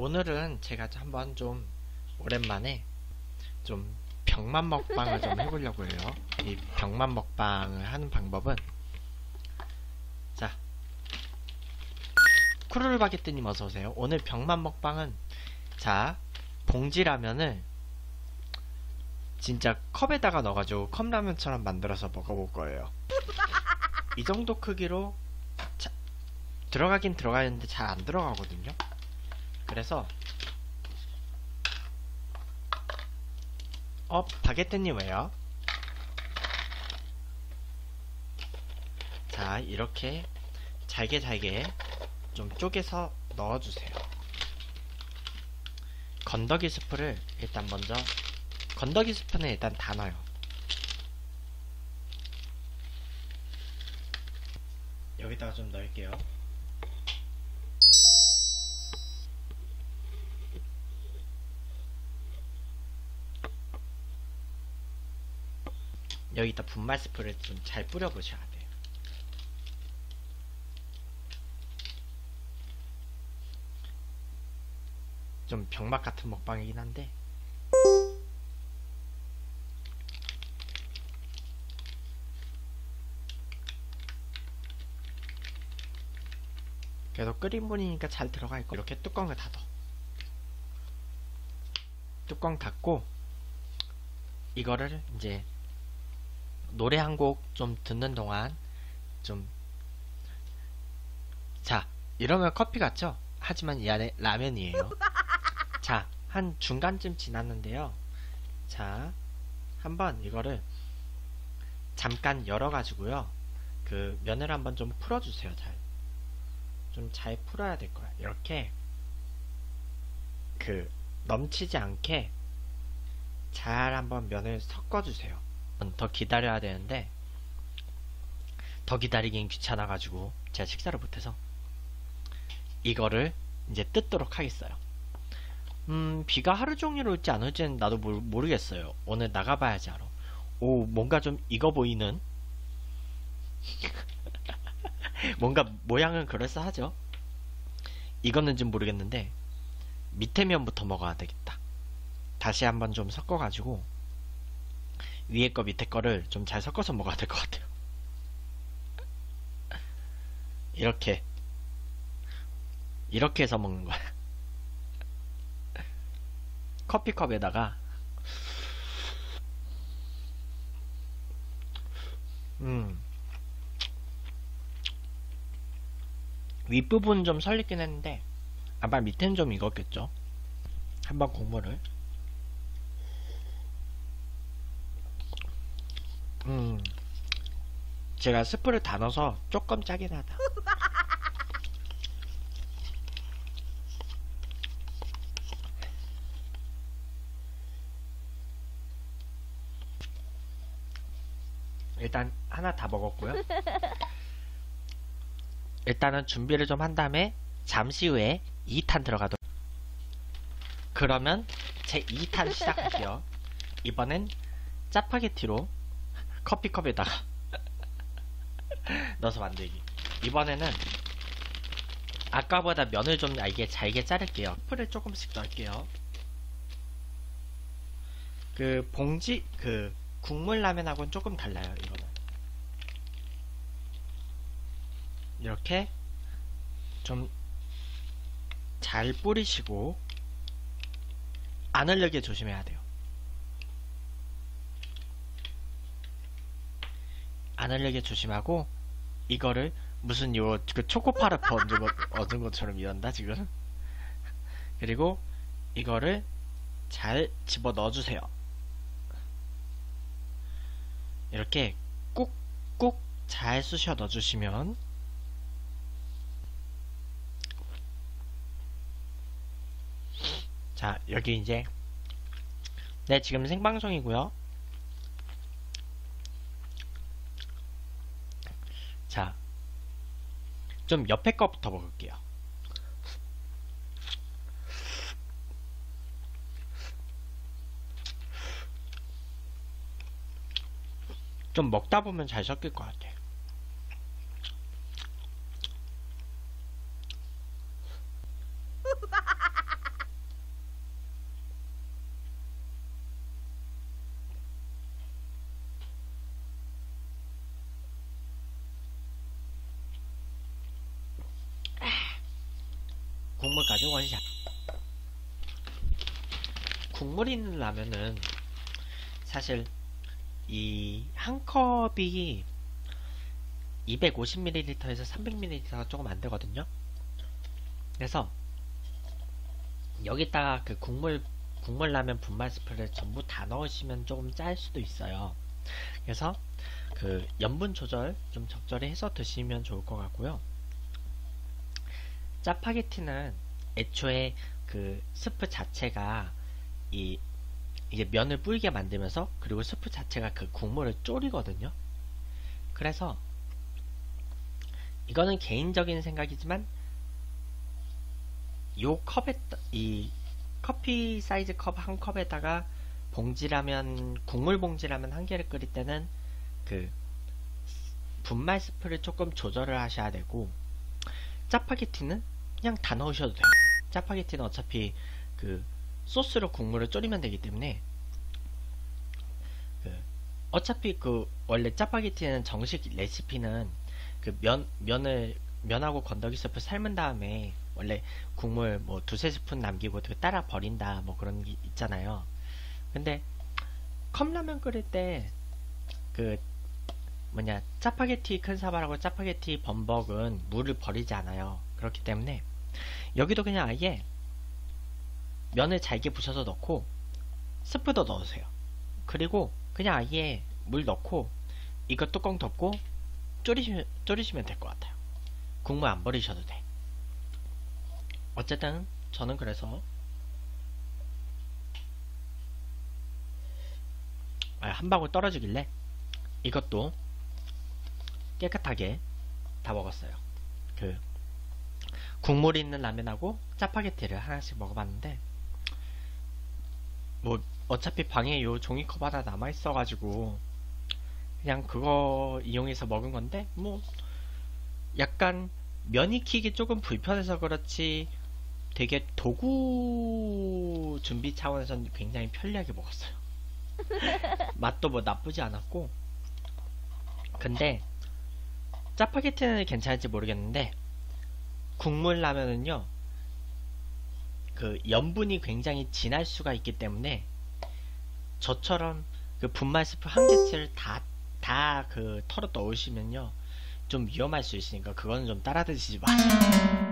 오늘은 제가 한번 좀 오랜만에 좀 병만 먹방을 좀 해보려고 해요. 이 병만 먹방을 하는 방법은 자 쿠르르 바게뜨님 어서 오세요. 오늘 병만 먹방은 자 봉지 라면을 진짜 컵에다가 넣어가지고 컵라면처럼 만들어서 먹어볼 거예요. 이 정도 크기로 자, 들어가긴 들어가는데 잘 안 들어가거든요. 그래서 어 바게트님 왜요? 자 이렇게 잘게 잘게 좀 쪼개서 넣어주세요. 건더기 스프를 일단 먼저 건더기 스프는 일단 다 넣어요. 여기다가 좀 넣을게요. 여기다 분말 스프를 좀 잘 뿌려보셔야 돼요. 좀 병맛 같은 먹방이긴 한데. 그래도 끓인 분이니까 잘 들어갈 거. 이렇게 뚜껑을 닫아. 뚜껑 닫고 이거를 이제 노래 한 곡 좀 듣는 동안 좀 자 이러면 커피 같죠? 하지만 이 안에 라면이에요. 자 한 중간쯤 지났는데요. 자 한번 이거를 잠깐 열어가지고요. 그 면을 한번 좀 풀어주세요 잘. 좀 잘 풀어야 될 거야. 이렇게 그 넘치지 않게 잘 한번 면을 섞어주세요 더 기다려야 되는데 더 기다리긴 귀찮아가지고 제가 식사를 못해서 이거를 이제 뜯도록 하겠어요. 음 비가 하루 종일 올지 안 올지는 나도 모르, 겠어요 오늘 나가봐야지 알아. 오 뭔가 좀 익어 보이는 뭔가 모양은 그럴싸하죠. 익었는지 모르겠는데 밑에 면부터 먹어야 되겠다. 다시 한번 좀 섞어가지고 위에 거 밑에 거를 좀 잘 섞어서 먹어야 될 것 같아요. 이렇게 이렇게 해서 먹는 거야. 커피컵에다가 음 윗부분 좀 설리긴 했는데 아마 밑에는 좀 익었겠죠. 한번 국물을 음. 제가 스프를 다 넣어서 조금 짜긴 하다. 일단 하나 다 먹었고요. 일단은 준비를 좀 한 다음에 잠시 후에 2탄 들어가도록 그러면 제 2탄 시작할게요. 이번엔 짜파게티로 커피컵에다가 넣어서 만들기. 이번에는 아까보다 면을 좀 알게 잘게 자를게요. 풀을 조금씩 넣을게요. 그 봉지 그 국물 라면하고는 조금 달라요 이거는. 이렇게 좀 잘 뿌리시고 안 흘리게 조심해야 돼요 안 흘리게 조심하고 이거를 무슨 요 그 초코파르프 얻은, 것, 얻은 것처럼 이런다 지금? 그리고 이거를 잘 집어 넣어주세요. 이렇게 꾹꾹 잘 쑤셔 넣어주시면 자 여기 이제 네 지금 생방송이고요 자, 좀 옆에 거부터 먹을게요. 좀 먹다 보면 잘 섞일 것 같아. 국물까지 원샷. 국물 있는 라면은 사실 이 한 컵이 250ml에서 300ml가 조금 안 되거든요. 그래서 여기다가 그 국물 국물 라면 분말 스프를 전부 다 넣으시면 조금 짤 수도 있어요. 그래서 그 염분 조절 좀 적절히 해서 드시면 좋을 것 같고요. 짜파게티는 애초에 그 스프 자체가 이 이게 면을 불게 만들면서 그리고 스프 자체가 그 국물을 졸이거든요. 그래서 이거는 개인적인 생각이지만 요 컵에 이 커피 사이즈 컵 한 컵에다가 봉지라면 국물 봉지라면 한 개를 끓일 때는 그 분말 스프를 조금 조절을 하셔야 되고 짜파게티는 그냥 다 넣으셔도 돼요. 짜파게티는 어차피 그 소스로 국물을 졸이면 되기 때문에 그 어차피 그 원래 짜파게티는 정식 레시피는 그 면 면을 면하고 건더기 스프 삶은 다음에 원래 국물 뭐 두세 스푼 남기고 그 따라 버린다 뭐 그런 게 있잖아요. 근데 컵라면 끓일 때 그 뭐냐 짜파게티 큰 사발하고 짜파게티 범벅은 물을 버리지 않아요. 그렇기 때문에 여기도 그냥 아예 면을 잘게 부셔서 넣고 스프도 넣으세요. 그리고 그냥 아예 물 넣고 이거 뚜껑 덮고 졸이시면, 졸이시면 될 것 같아요. 국물 안 버리셔도 돼. 어쨌든 저는 그래서 아, 한 방울 떨어지길래 이것도 깨끗하게 다 먹었어요. 그 국물 있는 라면하고 짜파게티를 하나씩 먹어봤는데 뭐 어차피 방에 요 종이컵 하나 남아 있어가지고 그냥 그거 이용해서 먹은 건데 뭐 약간 면 익히기 조금 불편해서 그렇지 되게 도구 준비 차원에서는 굉장히 편리하게 먹었어요. 맛도 뭐 나쁘지 않았고 근데 짜파게티는 괜찮을지 모르겠는데 국물 라면은요 그 염분이 굉장히 진할 수가 있기 때문에 저처럼 그 분말 스프 한 개치를 다 다 그 털어 넣으시면요 좀 위험할 수 있으니까 그거는 좀 따라 드시지 마세요.